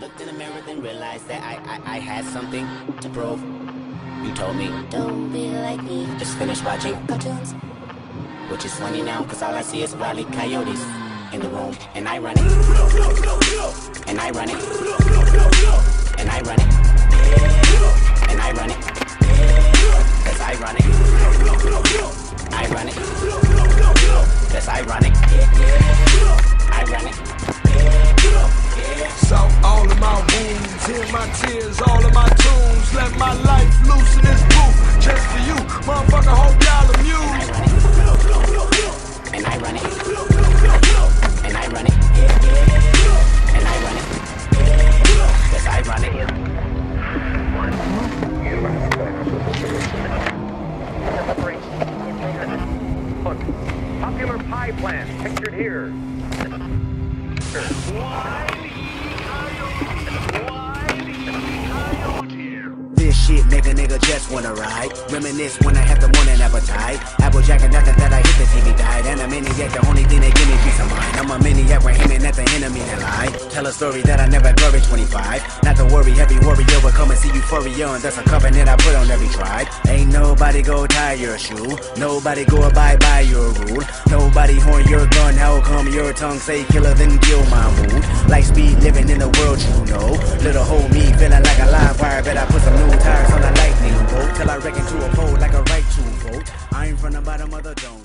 Looked in the mirror, then realized that I, I, I had something to prove. You told me, Don't be like me. just finish watching. Cartoons. Which is funny now, cause all I see is E. Coyotes in the room. And I run it. And I run it. And I run it. My tears, all of my tunes. Let my life loose in this booth, just for you. Motherfucker, hope y'all amused. And I run it. And I run it. And I run it. That's ironic. Look, popular pie plant pictured here. This shit make a nigga just wanna ride. Reminisce when I have the morning appetite. Applejack and nothing that I hit the TV died. And a maniac, the only thing that give me peace of mind. I'm a maniac, we're aiming at the enemy that lie. Tell a story that I never glory 25. Not to worry, heavy warrior will come and see euphoria. And that's a covenant I put on every tribe. Ain't nobody go tie your shoe. Nobody go abide by your rule. Nobody horn your gun. How come your tongue say killer then kill my mood? Like speed living in the world you know. From the bottom of the dome.